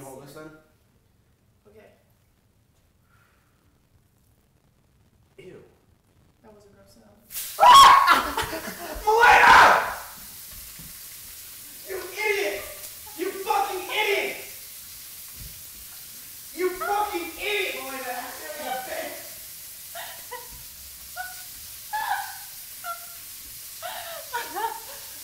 you hold this then? Okay, Ew. that was a gross sound.